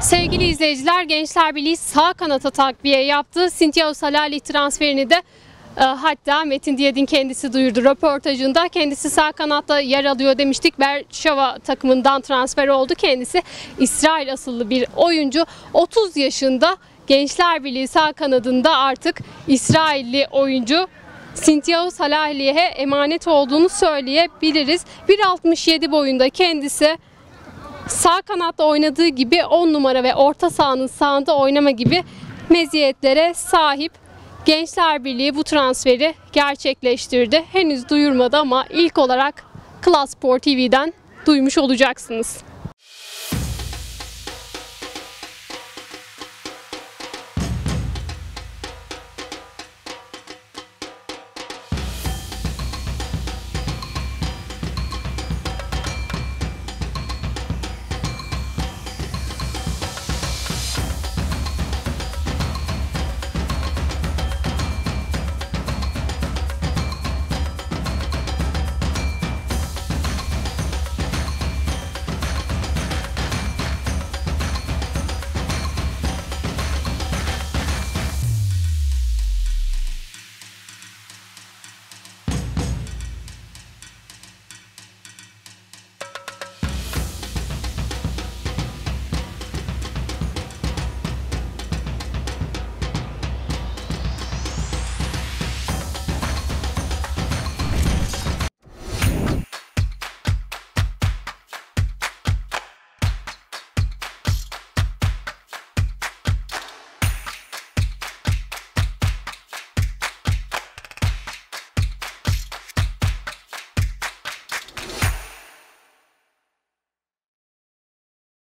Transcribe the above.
Sevgili izleyiciler, Gençler Birliği sağ kanata takviye yaptı. Sintiao Salali transferini de e, hatta Metin Diyadin kendisi duyurdu röportajında. Kendisi sağ kanatta yer alıyor demiştik. Berşava takımından transfer oldu. Kendisi İsrail asıllı bir oyuncu. 30 yaşında Gençler Birliği sağ kanadında artık İsrailli oyuncu Sintiao Salahli'ye emanet olduğunu söyleyebiliriz. 1.67 boyunda kendisi sağ kanatta oynadığı gibi 10 numara ve orta sahanın sağında oynama gibi meziyetlere sahip. Gençler Birliği bu transferi gerçekleştirdi. Henüz duyurmadı ama ilk olarak Klas TV'den duymuş olacaksınız.